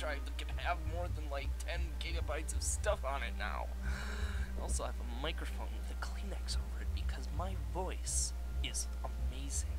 drive that can have more than like 10 gigabytes of stuff on it now. I Also, I have a microphone with a Kleenex over it because my voice is amazing,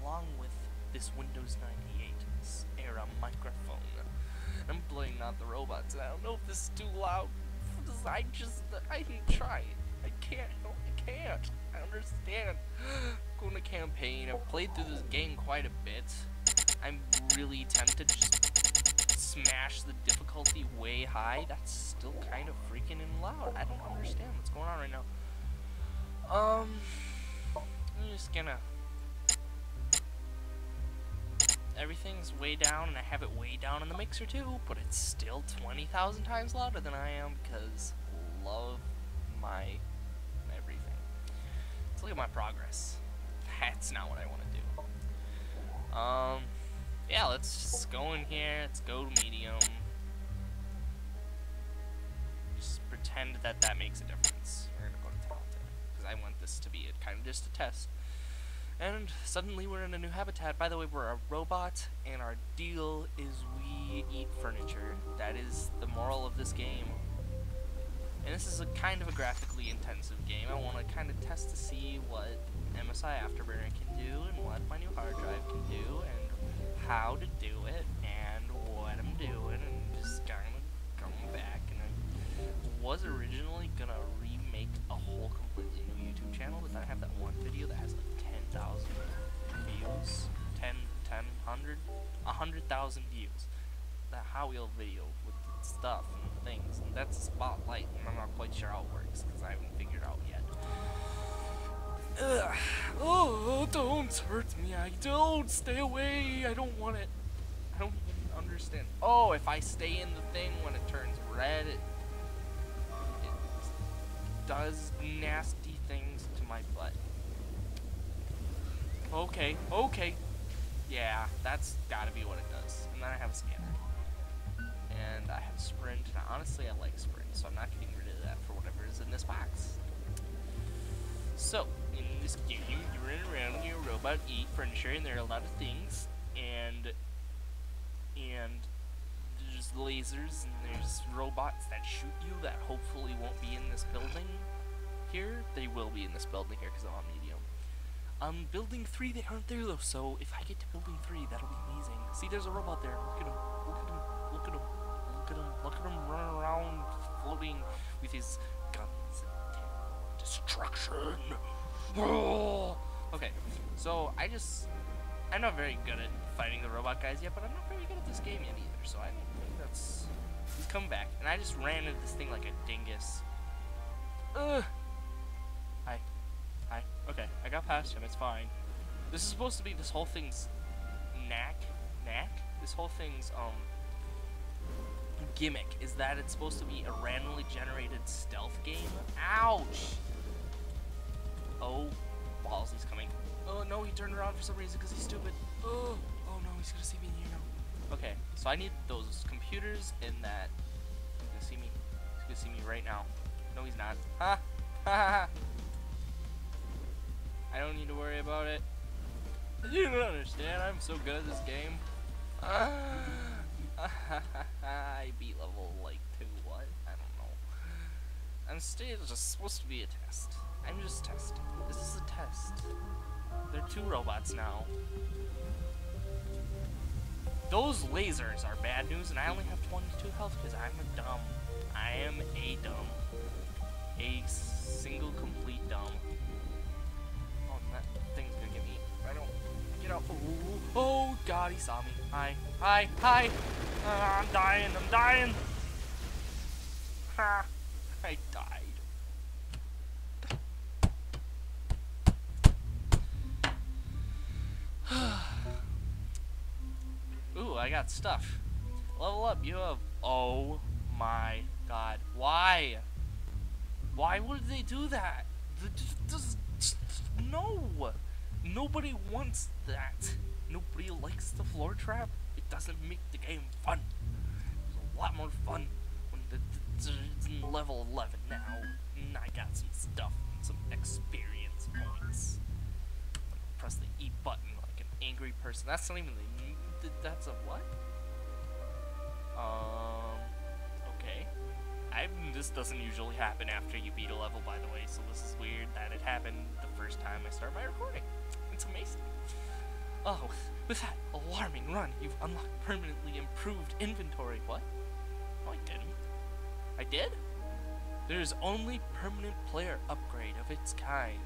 along with this Windows 98 era microphone. I'm blaming not the robots, and I don't know if this is too loud. I just, I try it. I can't, I can't. I understand. Going to campaign, I've played through this game quite a bit. I'm really tempted to just smash the difficulty way high. That's still kind of freaking loud. I don't understand what's going on right now. Um, I'm just gonna everything's way down, and I have it way down in the mixer too, but it's still 20,000 times louder than I am because love my everything. Let's look at my progress. That's not what I want to do. Um, yeah, let's just go in here. Let's go to medium. Just pretend that that makes a difference. We're gonna go to talented because I want this to be a, kind of just a test. And suddenly we're in a new habitat. By the way, we're a robot, and our deal is we eat furniture. That is the moral of this game. And this is a kind of a graphically intensive game. I want to kind of test to see what MSI Afterburner can do, and how to do it, and what I'm doing, and just kind of coming back. And I was originally gonna remake a whole completely new YouTube channel, but then I have that one video that has like 10,000 views, 10, 10, 100, 100,000 views. The Hot Wheel video with stuff and things, and that's a spotlight, and I'm not quite sure how it works, because I haven't figured out. Ugh. Oh, don't hurt me, I don't, stay away, I don't want it. I don't even understand. Oh, if I stay in the thing when it turns red, it, it does nasty things to my butt. Okay, okay. Yeah, that's gotta be what it does. And then I have a scanner. And I have sprint. Now, honestly, I like sprint, so I'm not getting rid of that for whatever is in this box. So, in this game, you run around, you're a robot, eat furniture, and there are a lot of things. And, and there's lasers, and there's robots that shoot you that hopefully won't be in this building here. They will be in this building here because I'm on medium. Um, building 3, they aren't there though, so if I get to building 3, that'll be amazing. See, there's a robot there. Look at him. Look at him. Look at him. Look at him. Look at him running around, floating with his guns and destruction. okay, so I just... I'm not very good at fighting the robot guys yet, but I'm not very good at this game yet either, so I think that's... He's coming back, and I just ran into this thing like a dingus. Ugh! Hi. Hi. Okay, I got past him, it's fine. This is supposed to be this whole thing's knack? Knack? This whole thing's, um, gimmick is that it's supposed to be a randomly generated stealth game. Ouch! Oh, balls, he's coming. Oh no, he turned around for some reason because he's stupid. Oh, oh no, he's gonna see me in here now. Okay, so I need those computers in that. He's gonna see me. He's gonna see me right now. No, he's not. Ha! Ha ha ha! I don't need to worry about it. You don't understand. I'm so good at this game. I beat level like two. What? I don't know. I'm still just supposed to be a test. I'm just testing. This is a test. There are two robots now. Those lasers are bad news, and I only have 22 health because I'm a dumb. I am a dumb. A single complete dumb. Oh, that thing's gonna get me. I don't get out. Ooh, oh God, he saw me. Hi, hi, hi. Uh, I'm dying. I'm dying. Ha! I died. Ooh, I got stuff. Level up. You have. Oh my God. Why? Why would they do that? No. Nobody wants that. Nobody likes the floor trap. It doesn't make the game fun. It's a lot more fun when the, the, it's level 11 now. And I got some stuff and some experience points. Press the E button like an angry person. That's not even the. That's a what? Um, okay. I this doesn't usually happen after you beat a level, by the way, so this is weird that it happened the first time I start my recording. It's amazing. Oh, with that alarming run, you've unlocked permanently improved inventory. What? No, I didn't. I did? There is only permanent player upgrade of its kind.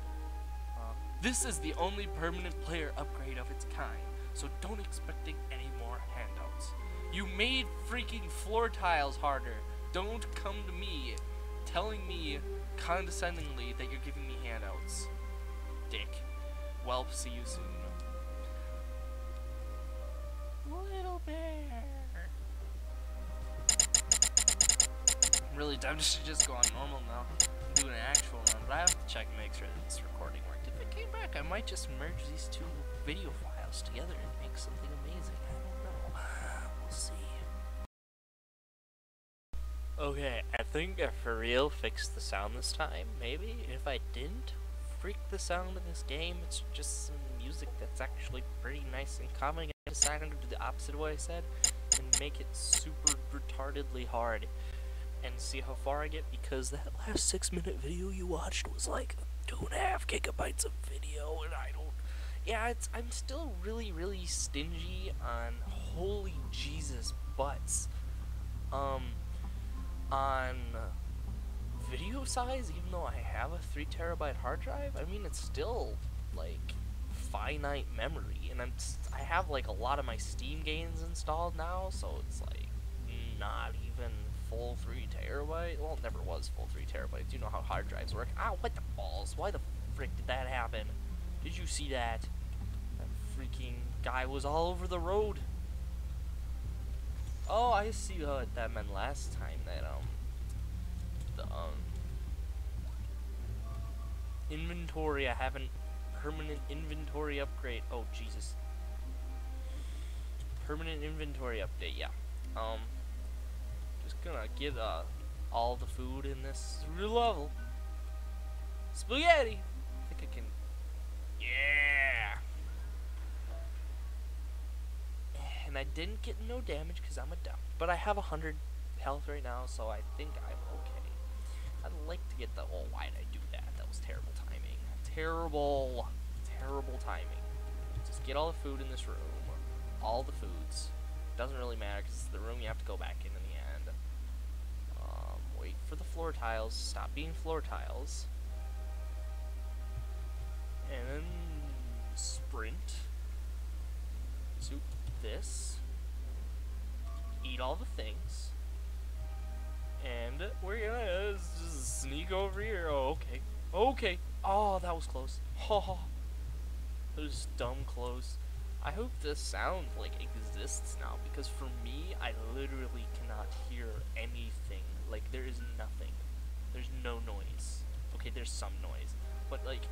Uh, this is the only permanent player upgrade of its kind, so don't expect any more handouts. You made freaking floor tiles harder. Don't come to me telling me condescendingly that you're giving me handouts. Dick. Well, see you soon. Little bear. Really dumb to just go on normal now do an actual one. but I have to check and make sure that this recording worked. If it came back, I might just merge these two video files together and make something amazing. I don't know. We'll see. Okay, I think I for real fixed the sound this time, maybe. If I didn't, freak the sound in this game. It's just some music that's actually pretty nice and calming. I decided to do the opposite of what I said and make it super retardedly hard and see how far I get because that last six minute video you watched was like two and a half gigabytes of video and I don't yeah it's I'm still really really stingy on holy Jesus butts um on video size even though I have a three terabyte hard drive I mean it's still like finite memory and I'm I have like a lot of my Steam games installed now so it's like not even full 3 terabyte? Well, it never was full 3 terabytes. You know how hard drives work. Ah, what the balls? Why the frick did that happen? Did you see that? That freaking guy was all over the road. Oh, I see what that meant last time. That, um, the, um, inventory, I haven't, permanent inventory upgrade. Oh, Jesus. Permanent inventory update, yeah. Um, just gonna get uh, all the food in this level. Spaghetti! I think I can... Yeah! And I didn't get no damage because I'm a dump. But I have 100 health right now, so I think I'm okay. I'd like to get the... Oh, why did I do that? That was terrible timing. Terrible, terrible timing. Just get all the food in this room. All the foods. Doesn't really matter because it's the room you have to go back in in the end for the floor tiles, stop being floor tiles. And then sprint to this. Eat all the things. And we're gonna just sneak over here. Oh, okay. Okay. Oh, that was close. Oh, that was dumb close. I hope this sound like exists now because for me, I literally cannot hear anything like, there is nothing. There's no noise. Okay, there's some noise. But, like,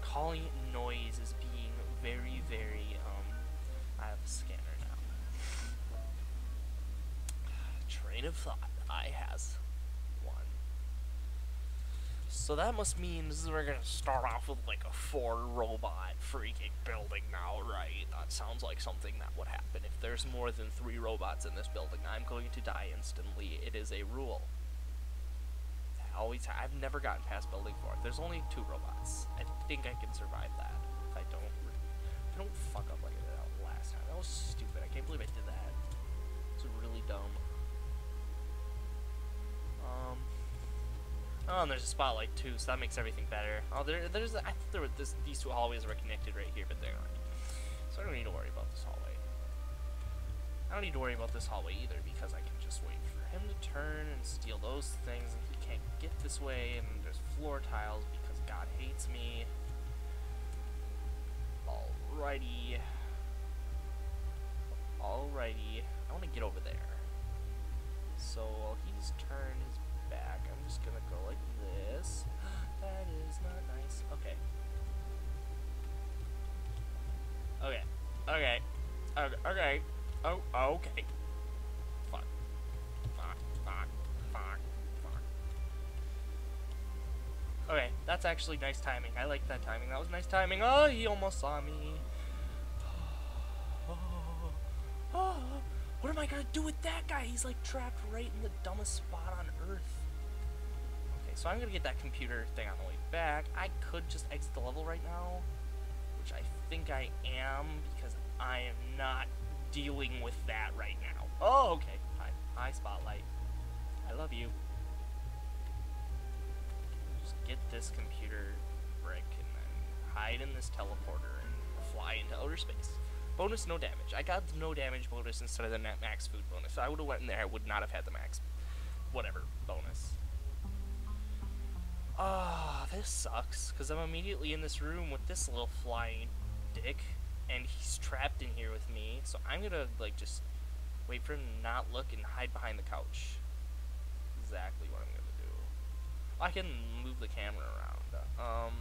calling it noise is being very, very, um, I have a scanner now. Train of thought. I has. So that must mean we're gonna start off with like a four robot freaking building now, right? That sounds like something that would happen. If there's more than three robots in this building, I'm going to die instantly. It is a rule. I always, I've never gotten past building four. There's only two robots. I think I can survive that. If I don't, if I don't fuck up like I did last time. That was stupid. I can't believe I did that. It's really dumb. Um. Oh, and there's a spotlight too, so that makes everything better. Oh, there, there's. I thought there were this, these two hallways were connected right here, but they aren't. So I don't need to worry about this hallway. I don't need to worry about this hallway either because I can just wait for him to turn and steal those things, and he can't get this way. And there's floor tiles because God hates me. Alrighty. Alrighty. I want to get over there. So while he's turned his back. I'm just gonna go like this. that is not nice. Okay. Okay. Okay. Okay. Okay. Oh, okay. Fuck. Fuck. Fuck. Fuck. Fuck. Okay, that's actually nice timing. I like that timing. That was nice timing. Oh, he almost saw me. I gotta do with that guy? He's like trapped right in the dumbest spot on earth. Okay, so I'm gonna get that computer thing on the way back. I could just exit the level right now, which I think I am because I am not dealing with that right now. Oh, okay. Hi. Hi, Spotlight. I love you. Just get this computer brick and then hide in this teleporter and fly into outer space. Bonus no damage. I got the no damage bonus instead of the max food bonus. If I would have went in there, I would not have had the max whatever bonus. Ah, this sucks, because I'm immediately in this room with this little flying dick, and he's trapped in here with me, so I'm gonna, like, just wait for him to not look and hide behind the couch. Exactly what I'm gonna do. I can move the camera around. Um,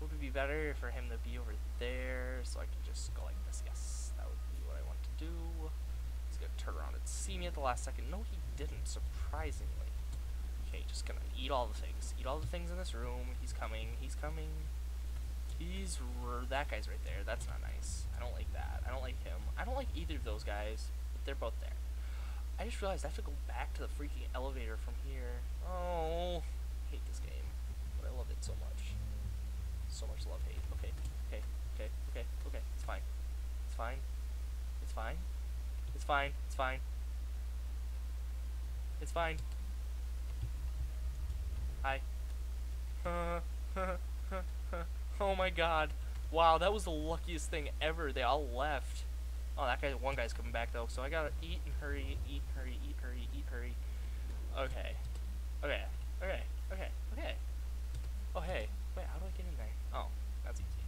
would it be better for him to be over there, so I can just go like this? Yes, that would be what I want to do. He's gonna turn around and see me at the last second. No, he didn't, surprisingly. Okay, just gonna eat all the things. Eat all the things in this room. He's coming. He's coming. He's that guy's right there. That's not nice. I don't like that. I don't like him. I don't like either of those guys, but they're both there. I just realized I have to go back to the freaking elevator from here. Oh, I hate this game, but I love it so much. So much love hate. Okay, okay, okay, okay, okay. It's fine. It's fine. It's fine. It's fine. It's fine. It's fine. Hi. oh my god. Wow, that was the luckiest thing ever. They all left. Oh, that guy, one guy's coming back though, so I gotta eat and hurry, eat, hurry, eat, hurry, eat, hurry. Okay. Okay. Okay. Okay. Okay. Oh, hey. Wait, how do I get in there? Oh, that's easy.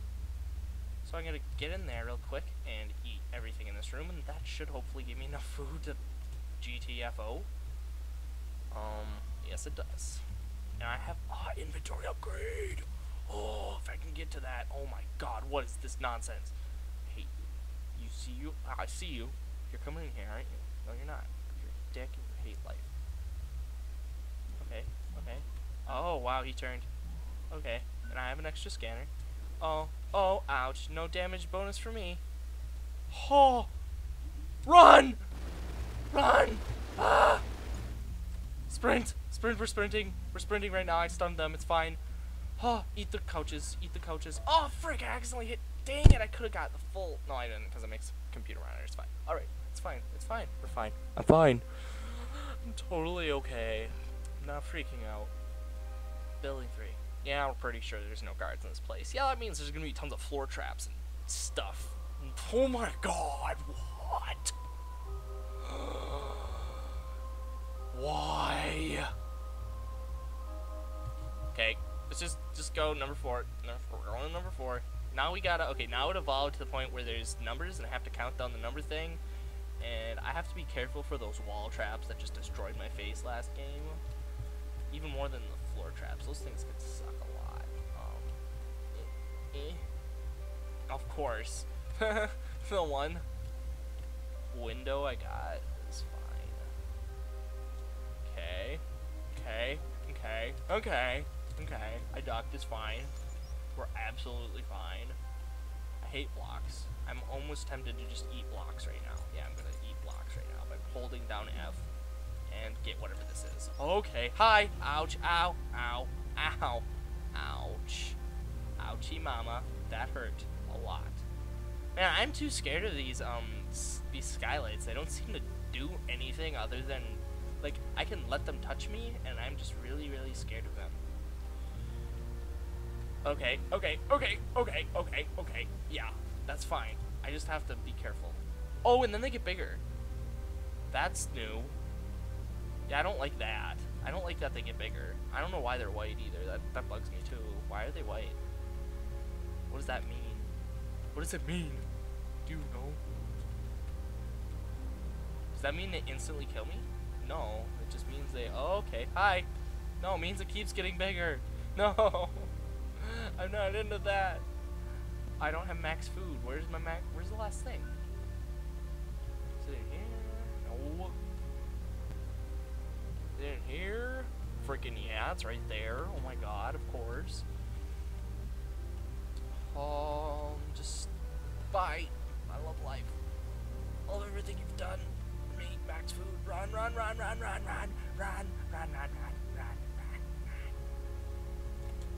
So I'm gonna get in there real quick and eat everything in this room, and that should hopefully give me enough food to GTFO. Um, yes it does. And I have, ah, inventory upgrade! Oh, if I can get to that, oh my god, what is this nonsense? You. You see you, I see you. You're coming in here, aren't you? No, you're not. You're a dick and you hate life. Okay, okay. Oh, wow, he turned. Okay, and I have an extra scanner. Oh, oh, ouch. No damage bonus for me. Oh! Run! Run! Ah! Sprint! Sprint, we're sprinting. We're sprinting right now. I stunned them. It's fine. Oh, eat the couches. Eat the couches. Oh, frick, I accidentally hit. Dang it, I could have got the full. No, I didn't, because it makes computer runner. It's fine. Alright, it's fine. It's fine. We're fine. I'm fine. I'm totally okay. I'm not freaking out. Building 3. Yeah, we're pretty sure there's no guards in this place. Yeah, that means there's gonna be tons of floor traps and stuff. Oh my god, what? Why? Okay, let's just just go number four. Number four. We're on number four. Now we gotta. Okay, now it evolved to the point where there's numbers and I have to count down the number thing, and I have to be careful for those wall traps that just destroyed my face last game. Even more than floor traps. Those things can suck a lot. Um, eh, eh. Of course, the one window I got is fine. Okay, okay, okay, okay. Okay, I ducked, it's fine. We're absolutely fine. I hate blocks. I'm almost tempted to just eat blocks right now. Yeah, I'm gonna eat blocks right now by holding down F and get whatever this is. Okay, hi! Ouch, ow, ow, ow, ouch. Ouchie mama, that hurt a lot. Man, I'm too scared of these, um, these skylights. They don't seem to do anything other than, like, I can let them touch me, and I'm just really, really scared of them. Okay, okay, okay, okay, okay, okay. Yeah, that's fine. I just have to be careful. Oh, and then they get bigger. That's new. Yeah, I don't like that. I don't like that they get bigger. I don't know why they're white either. That, that bugs me too. Why are they white? What does that mean? What does it mean? Do you know? Does that mean they instantly kill me? No, it just means they... Oh, okay. Hi. No, it means it keeps getting bigger. No. I'm not into that. I don't have max food. Where's my max? Where's the last thing? In here? Freaking yeah, it's right there. Oh my god, of course. Um, just bye. I love life. Love everything you've done. run, run, run, run, run, run, run, run, run, run, run.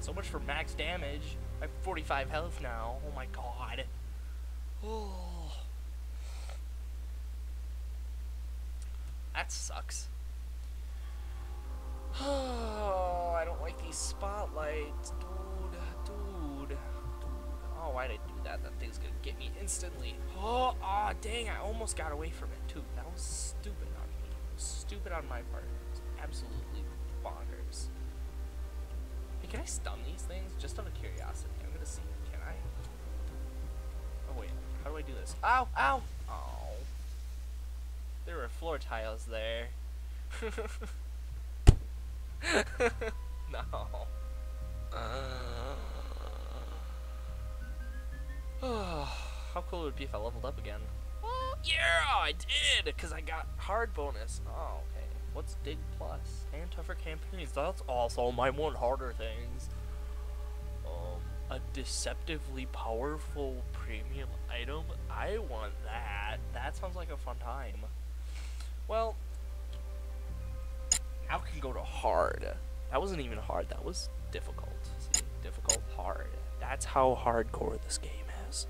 So much for max damage. I have 45 health now. Oh my god. Oh. That sucks. Oh, I don't like these spotlights, dude, dude, dude. Oh, why'd I do that? That thing's gonna get me instantly. Oh, oh, dang, I almost got away from it, too. That was stupid on me. Stupid on my part. absolutely bonkers. Hey, can I stun these things? Just out of curiosity. I'm gonna see. Can I? Oh, wait. How do I do this? Ow, ow! Oh. There were floor tiles there. no. Oh, How cool would it be if I leveled up again? Oh, yeah, I did, because I got hard bonus. Oh, okay. What's Dig Plus? And tougher campaigns. That's awesome. I want harder things. Um, a deceptively powerful premium item? I want that. That sounds like a fun time. Well, now can go to hard. That wasn't even hard, that was difficult. See? Difficult, hard. That's how hardcore this game is.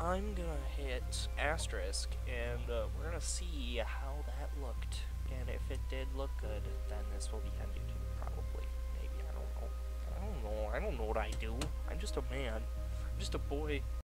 I'm gonna hit asterisk, and uh, we're gonna see how that looked. And if it did look good, then this will be YouTube, probably. Maybe, I don't know. I don't know. I don't know what I do. I'm just a man. I'm just a boy